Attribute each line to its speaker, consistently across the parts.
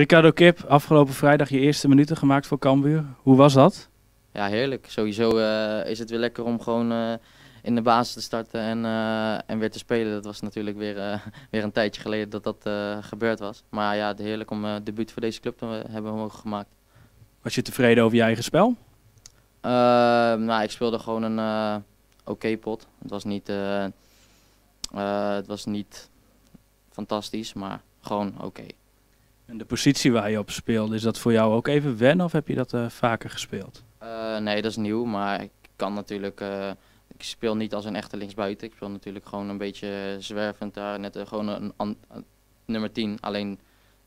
Speaker 1: Ricardo Kip, afgelopen vrijdag je eerste minuten gemaakt voor Cambuur. Hoe was dat?
Speaker 2: Ja, heerlijk. Sowieso eh, is het weer lekker om gewoon eh, in de basis te starten en, eh, en weer te spelen. Dat was natuurlijk weer, weer een tijdje geleden dat dat gebeurd was. Maar ja, heerlijk om debuut voor deze club te hebben mogen gemaakt.
Speaker 1: Was je tevreden over je eigen spel?
Speaker 2: Nou, ik speelde gewoon een oké pot. Het was niet, het was niet fantastisch, maar gewoon oké.
Speaker 1: En de positie waar je op speelde, is dat voor jou ook even wennen of heb je dat vaker gespeeld?
Speaker 2: nee, dat is nieuw, maar ik kan natuurlijk. ik speel niet als een echte linksbuiten. Ik speel natuurlijk gewoon een beetje zwervend daar, net gewoon een, een, een nummer 10. Alleen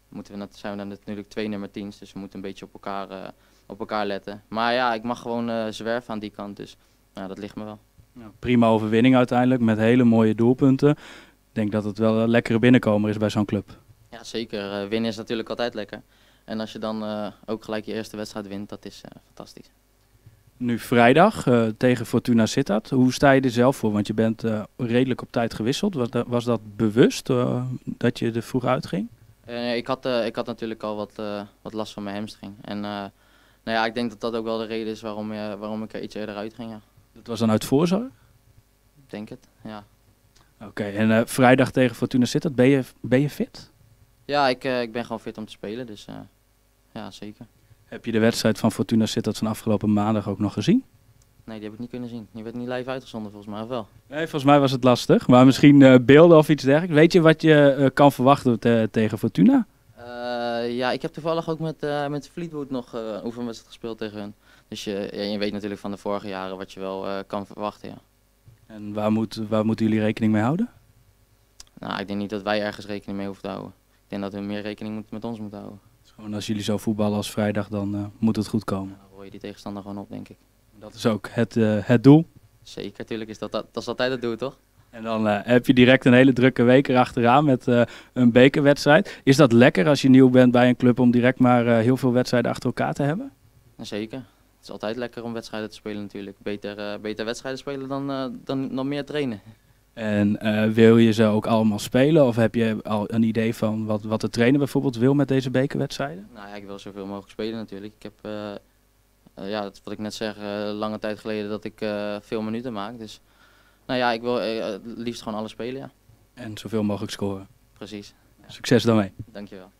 Speaker 2: moeten we, net, zijn we dan natuurlijk twee nummer 10's, dus we moeten een beetje op elkaar op elkaar letten. Maar ja, ik mag gewoon zwerven aan die kant, dus ja, dat ligt me wel.
Speaker 1: Ja, prima overwinning uiteindelijk, met hele mooie doelpunten. Ik denk dat het wel een lekkere binnenkomer is bij zo'n club.
Speaker 2: Ja, zeker. Uh, winnen is natuurlijk altijd lekker. En als je dan uh, ook gelijk je eerste wedstrijd wint, dat is fantastisch.
Speaker 1: Nu vrijdag tegen Fortuna Sittard. Hoe sta je er zelf voor? Want je bent redelijk op tijd gewisseld. Was dat, was dat bewust dat je er vroeg uitging?
Speaker 2: ik, had, ik had natuurlijk al wat, wat last van mijn hamstring. En nou ja, ik denk dat dat ook wel de reden is waarom, uh, waarom ik er iets eerder uit ging. Ja.
Speaker 1: Dat was dan uit voorzorg?
Speaker 2: Ik denk het, ja.
Speaker 1: Oké, okay, en uh, vrijdag tegen Fortuna Sittard, ben je, ben je fit?
Speaker 2: Ja, ik, uh, ik ben gewoon fit om te spelen, dus ja, zeker.
Speaker 1: Heb je de wedstrijd van Fortuna Sittard van afgelopen maandag ook nog gezien?
Speaker 2: Nee, die heb ik niet kunnen zien. Die werd niet live uitgezonden volgens mij, of wel?
Speaker 1: Nee, volgens mij was het lastig. Maar misschien beelden of iets dergelijks. Weet je wat je kan verwachten te tegen Fortuna?
Speaker 2: Uh, ja, ik heb toevallig ook met, met Fleetwood nog een oefenwedstrijd gespeeld tegen hun. Dus je, ja, je weet natuurlijk van de vorige jaren wat je wel kan verwachten, ja.
Speaker 1: En waar, moet, waar moeten jullie rekening mee houden?
Speaker 2: Nou, ik denk niet dat wij ergens rekening mee hoeven te houden. Denk dat we meer rekening moet, met ons moeten houden.
Speaker 1: Dus gewoon als jullie zo voetballen als vrijdag, dan moet het goed komen.
Speaker 2: dan hoor je die tegenstander gewoon op, denk ik.
Speaker 1: Dat is ook het, het doel?
Speaker 2: Zeker, natuurlijk is dat, dat, dat is altijd het doel, toch?
Speaker 1: En dan uh, heb je direct een hele drukke week erachteraan met uh, een bekerwedstrijd. Is dat lekker als je nieuw bent bij een club om direct maar uh, heel veel wedstrijden achter elkaar te hebben?
Speaker 2: Zeker. Het is altijd lekker om wedstrijden te spelen natuurlijk. Beter, beter wedstrijden spelen dan, dan, dan meer trainen.
Speaker 1: En wil je ze ook allemaal spelen? Of heb je al een idee van wat, wat de trainer bijvoorbeeld wil met deze bekerwedstrijden?
Speaker 2: Nou ja, ik wil zoveel mogelijk spelen natuurlijk. Ik heb, ja, dat wat ik net zeg, lange tijd geleden dat ik veel minuten maak. Dus nou ja, ik wil uh, liefst gewoon alles spelen, ja.
Speaker 1: En zoveel mogelijk scoren.
Speaker 2: Precies.
Speaker 1: Ja. Succes daarmee.
Speaker 2: Dankjewel.